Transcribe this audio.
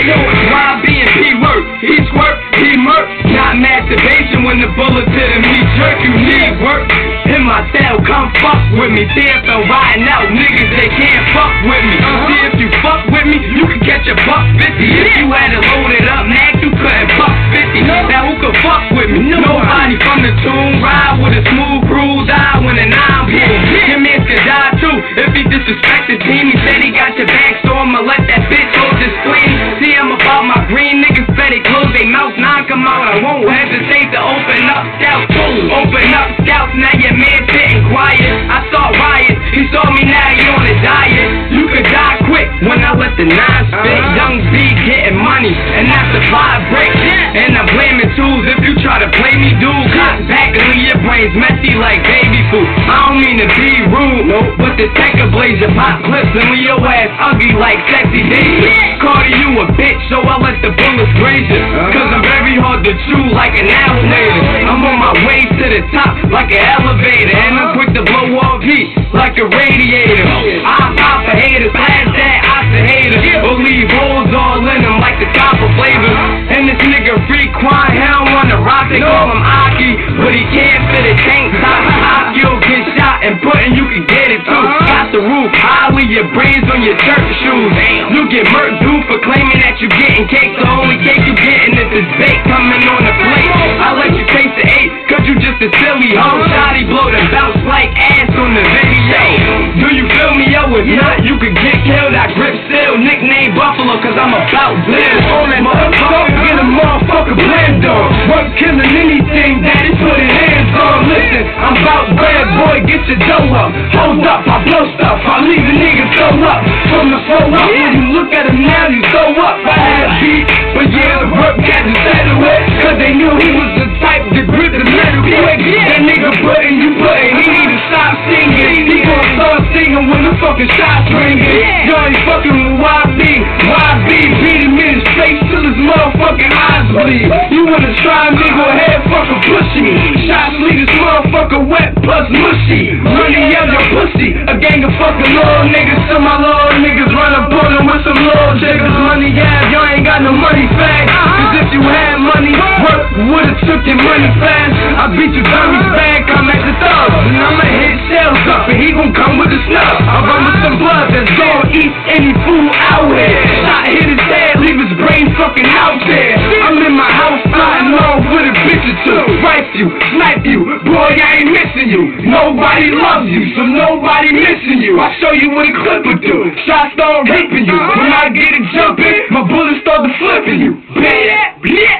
Yo, YB and P Work. He squirt, he murk. Not masturbation when the bullet to the meat jerk. You need work. In my cell, come fuck with me. fell riding out niggas, they can't fuck with me. Uh-huh. See if you fuck with me, you can catch a buck fifty. If you had it loaded up, Mac, you couldn't buck fifty. Now who could fuck with me? No. Nobody from the tune. Ride with a smooth crew, die when a nine pull. Your man could die too if he disrespect the team. He said he got your back, so I'ma let that open up scouts. Open up scouts, now your man sitting quiet. I saw riot, he saw me now, he on a diet. You could die quick when I let the nine spit. Uh-huh. Young B getting money, and that's the five break. And I'm blaming tools if you try to play me, dude. Cock back and leave your brains messy like baby food. I don't mean to be rude, but the tech will blaze your pop clips and leave your ass ugly like sexy Daisy. Cardi, you a bitch, so I let the bullets graze you. Uh-huh. Cause I'm the top like an elevator. And I'm quick to blow off heat like a radiator. I pop for haters, pass that oxidator. Or leave holes all in them like the copper flavor. And this nigga free Quan, he don't wanna rock, they call him Aki. But he can't fit a tank top. Akio get shot and putting you can get it too. Uh-huh. Got the roof, high, leave your brains on your church shoes. You get murked, dude, for claiming that you getting cake. The only cake you getting is this bake coming on the plate. I let you you just a silly hoe. Shotty blow the bounce like ass on the video. Do you feel me? Yo, if not, you could get killed. I grip still, nickname Buffalo, cause I'm about this. On that motherfucker, get a motherfucker blend on. Work killing anything that he put his hands on. Listen, I'm about bad boy, get your dough up. Hold up, I blow stuff, I leave a nigga throw up. From the flow up, when you look at him now, you throw up. I had beat, but yeah, the work got to settle it. Cause they knew he was the type to grip quick. That nigga putting, you putting, he need to stop singing. He gon' start singing when the fucking shots. You ain't fucking with YB, YB beat him in his face till his motherfucking eyes bleed. You wanna try nigga, head fucking pussy. Shots leave this motherfucker wet plus mushy. Money out your pussy, a gang of fucking little niggas. Some my little niggas run up on them with some little jiggers. Fast. I beat you dummies back, I'm at the thugs. And I'ma hit shells up, and he gon' come with a snub. I run with some blood that's gon' eat any fool out here. Shot hit his head, leave his brain fucking out there. I'm in my house, plotting off with a bitch or two. Wipe you, snipe you, boy, I ain't missing you. Nobody loves you, so nobody missing you. I show you what a clip will do. Shots start raping you. When I get it jumping, my bullets start to flipping you. Bitch.